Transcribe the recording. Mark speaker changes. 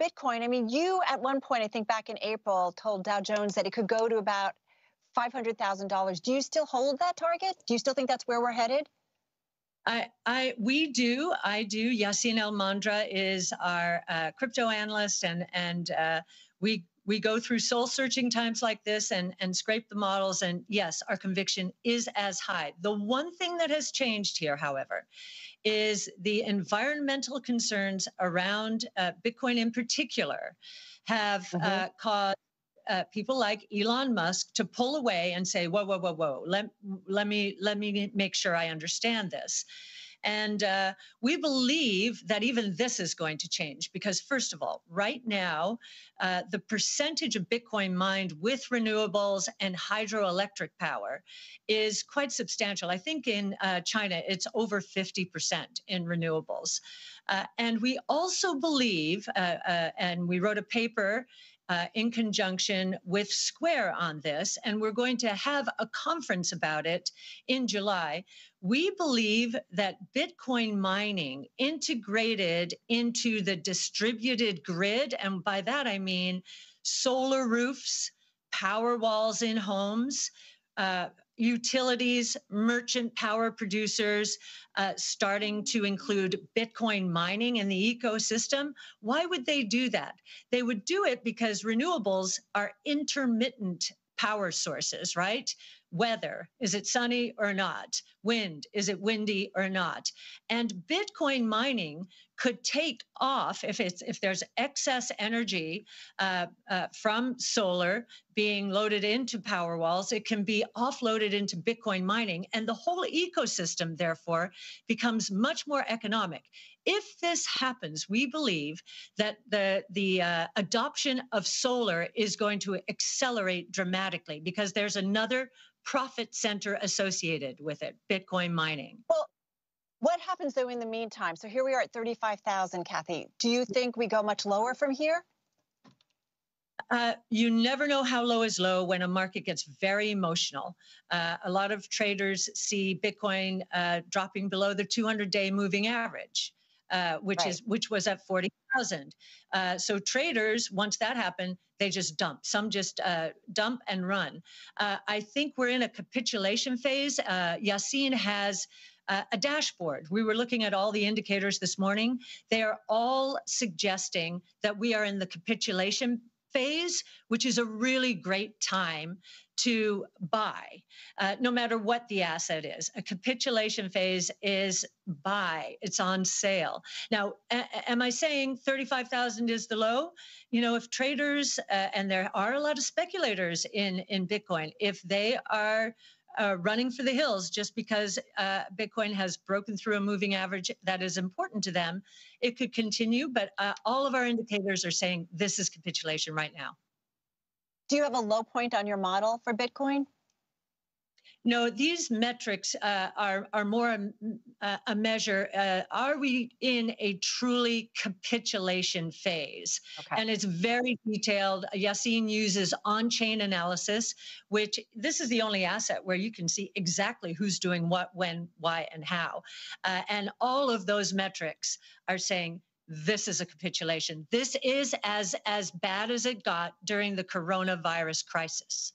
Speaker 1: Bitcoin, I mean, you at one point, I think back in April, told Dow Jones that it could go to about $500,000. Do you still hold that target? Do you still think that's where we're headed?
Speaker 2: I, I, we do. I do. Yassine Elmandjra is our uh, crypto analyst, and and uh, we we go through soul searching times like this and and scrape the models. And yes, our conviction is as high. The one thing that has changed here, however, is the environmental concerns around uh, Bitcoin in particular have mm-hmm. Uh, caused uh, people like Elon Musk to pull away and say, "Whoa, whoa, whoa, whoa! Let let me let me make sure I understand this." And uh, we believe that even this is going to change because, first of all, right now, uh, the percentage of Bitcoin mined with renewables and hydroelectric power is quite substantial. I think in uh, China, it's over 50% in renewables. Uh, and we also believe, uh, uh, and we wrote a paper uh, in conjunction with Square on this, and we're going to have a conference about it in July. We believe that Bitcoin mining integrated into the distributed grid, and by that I mean solar roofs, power walls in homes, uh, utilities, merchant power producers, uh, starting to include Bitcoin mining in the ecosystem. Why would they do that? They would do it because renewables are intermittent power sources, right? Weather, is it sunny or not? Wind, is it windy or not? And Bitcoin mining could take off if it's if there's excess energy uh, uh, from solar being loaded into power walls it can be offloaded into bitcoin mining and the whole ecosystem therefore becomes much more economic. If this happens we believe that the the uh, adoption of solar is going to accelerate dramatically because there's another profit center associated with it bitcoin mining.
Speaker 1: Well what happens though in the meantime? So here we are at 35,000, Cathie. Do you think we go much lower from here?
Speaker 2: Uh, you never know how low is low when a market gets very emotional. Uh, a lot of traders see Bitcoin uh, dropping below the 200-day moving average, uh, which right. is which was at 40,000. Uh, so traders, once that happened, they just dump. Some just uh, dump and run. I think we're in a capitulation phase. Yassine has uh, a dashboard. We were looking at all the indicators this morning. They are all suggesting that we are in the capitulation phase, which is a really great time to buy, uh, no matter what the asset is. A capitulation phase is buy, it's on sale. Now, a- am I saying 35,000 is the low? You know, if traders, uh, and there are a lot of speculators in, in Bitcoin, if they are uh, running for the hills just because uh, Bitcoin has broken through a moving average that is important to them. It could continue, but uh, all of our indicators are saying this is capitulation right now.
Speaker 1: Do you have a low point on your model for Bitcoin?
Speaker 2: No, these metrics uh, are are more a, a measure. Uh, are we in a truly capitulation phase? Okay. And it's very detailed. Yassine uses on-chain analysis, which this is the only asset where you can see exactly who's doing what, when, why, and how. Uh, and all of those metrics are saying this is a capitulation. This is as as bad as it got during the coronavirus crisis.